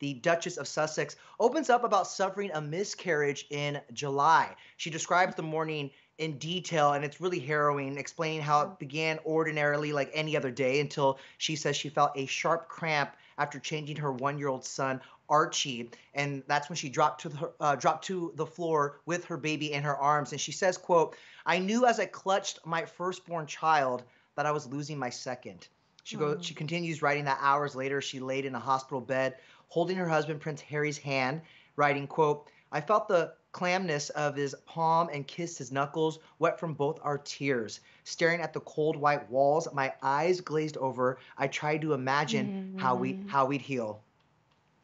the Duchess of Sussex, opens up about suffering a miscarriage in July. She describes the morning in detail and it's really harrowing explaining how it began ordinarily like any other day until she says she felt a sharp cramp after changing her one-year-old son Archie, and that's when she dropped to the uh, dropped to the floor with her baby in her arms. And she says, "quote I knew as I clutched my firstborn child that I was losing my second. She goes. She continues writing that hours later she laid in a hospital bed, holding her husband Prince Harry's hand, writing, "quote I felt the clamness of his palm and kissed his knuckles, wet from both our tears. Staring at the cold white walls, my eyes glazed over. I tried to imagine how we Mhm. how we'd heal."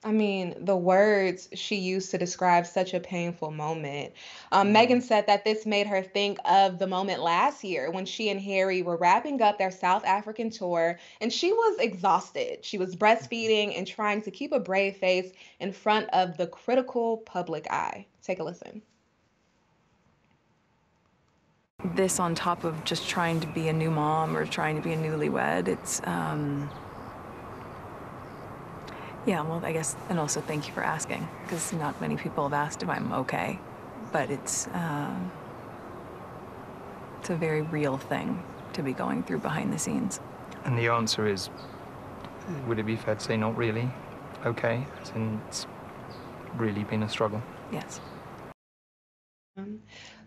I mean, the words she used to describe such a painful moment. Um, Meghan Mhm. said that this made her think of the moment last year when she and Harry were wrapping up their South African tour and she was exhausted. She was breastfeeding and trying to keep a brave face in front of the critical public eye. Take a listen. this on top of just trying to be a new mom or trying to be a newlywed it's um yeah well i guess and also thank you for asking because not many people have asked if i'm okay but it's um it's a very real thing to be going through behind the scenes And the answer is, would it be fair to say not really? Okay, as in it's really been a struggle. yes Um,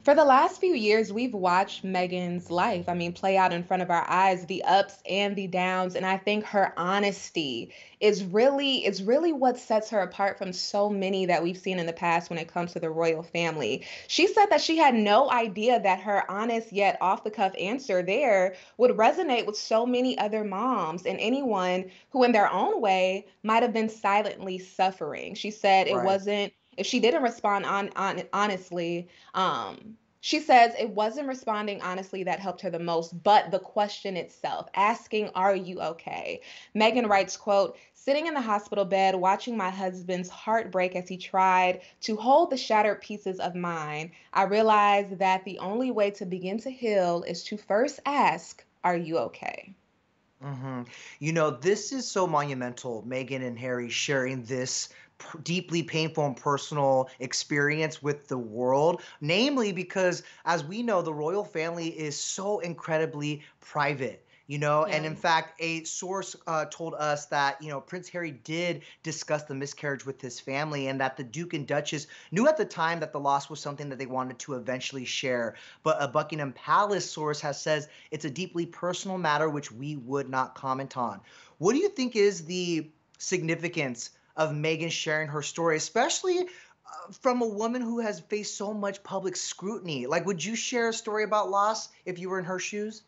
for the last few years, we've watched Meghan's life, I mean, play out in front of our eyes, the ups and the downs, and I think her honesty is really is really what sets her apart from so many that we've seen in the past when it comes to the royal family. She said that she had no idea that her honest yet off the cuff answer there would resonate with so many other moms and anyone who in their own way might have been silently suffering. She said it wasn't if she didn't respond on, on honestly um she says it wasn't responding honestly that helped her the most but the question itself asking are you okay? Meghan writes quote sitting in the hospital bed watching my husband's heart break as he tried to hold the shattered pieces of mine i realized that the only way to begin to heal is to first ask are you okay hmm You know, this is so monumental, Meghan and Harry sharing this deeply painful and personal experience with the world. Namely, because as we know, the royal family is so incredibly private. You know, and in fact, a source uh, told us that, you know, Prince Harry did discuss the miscarriage with his family and that the Duke and Duchess knew at the time that the loss was something that they wanted to eventually share. But a Buckingham Palace source has says it's a deeply personal matter which we would not comment on. What do you think is the significance of Meghan sharing her story, especially uh, from a woman who has faced so much public scrutiny? Like, would you share a story about loss if you were in her shoes?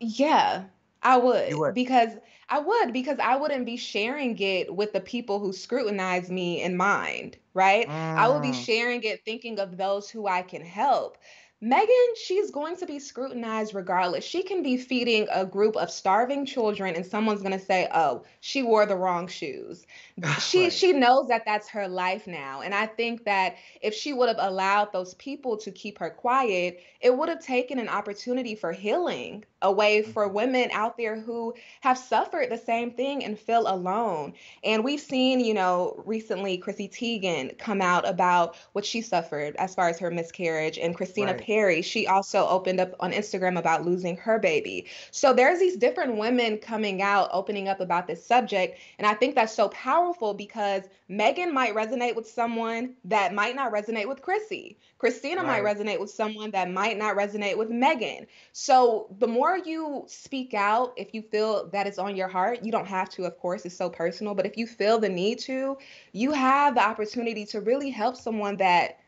Yeah, I You would would. because I would because I wouldn't be sharing it with the people who scrutinize me in mind, right? I will be Mm, sharing it thinking of those who I can help. Meghan, she's going to be scrutinized regardless. She can be feeding a group of starving children and someone's going to say, "Oh, she wore the wrong shoes." She right. she knows that that's her life now. And I think that if she would have allowed those people to keep her quiet, it would have taken an opportunity for healing away for Mhm. women out there who have suffered the same thing and feel alone. And we've seen, you know, recently Chrissy Teigen come out about what she suffered as far as her miscarriage. And Christina Right. Perri, she also opened up on Instagram about losing her baby. So there's these different women coming out, opening up about this subject. And I think that's so powerful because Meghan might resonate with someone that might not resonate with Chrissy. Christina might resonate with someone that might not resonate with Meghan. So the more you speak out, if you feel that it's on your heart, you don't have to, of course, it's so personal, but if you feel the need to, you have the opportunity to really help someone that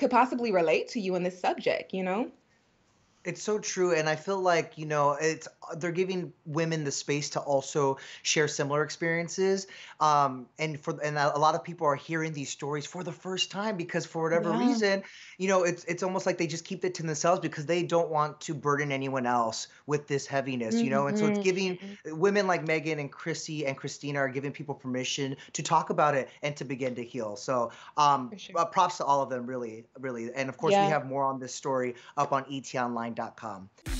could possibly relate to you in this subject, you know? It's so true, and I feel like, you know, it's uh, they're giving women the space to also share similar experiences. Um, and for and a lot of people are hearing these stories for the first time because for whatever Yeah. reason, you know, it's it's almost like they just keep it to themselves because they don't want to burden anyone else with this heaviness, you know. And so it's giving Mhm. uh, women like Meghan and Chrissy and Christina are giving people permission to talk about it and to begin to heal. So, um, sure. props to all of them, really, really. And of course, we have more on this story up on etonline.com.